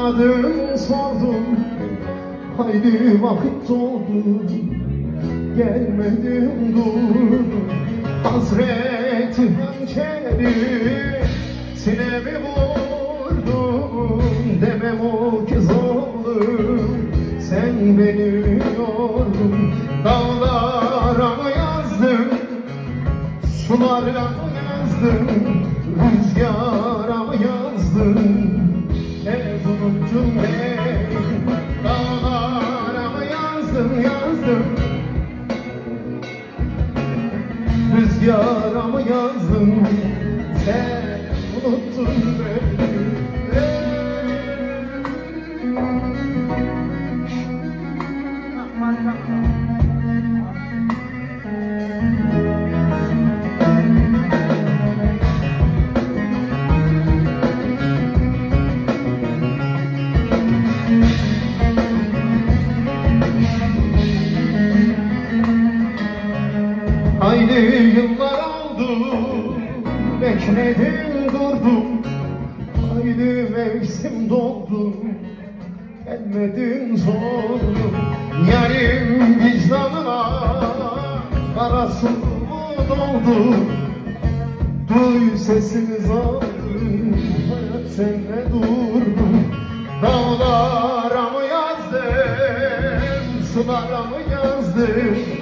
Aradım sordum Haydi vakit doldu. Gelmedim durdum Hasreti hançeri Sinemi vurdum Demem o kez oldum Sen beni yordun. Dağlara yazdım Sularla mı yazdım Rüzgara yazdım Mı yazdım yazdım Rüzgara yazdım Sen unuttun beni Haydi yıllar oldu Bekledim durdum. Haydi mevsim doldu Gelmedin sordum Yarim vicdanına Karası doldu. Duy sesini zalim Hayat senle durdum Dağlara mı yazdım Sulara mı yazdım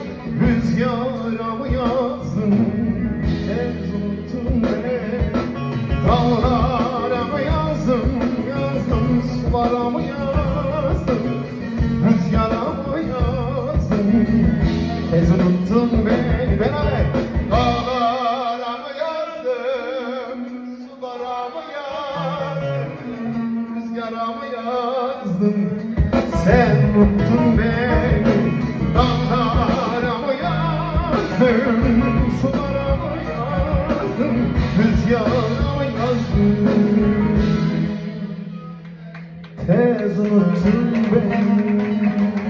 Dağlara yazdım Yazdım sulara mı yazdım Rüzgara mı yazdım Tez unuttun beni Beraber Dağlara mı yazdım Sulara mı yazdım Rüzgara mı yazdım Sen unuttun beni. Dağlara mı yazdım Sulara mı yazdım Rüzgara There's a look to.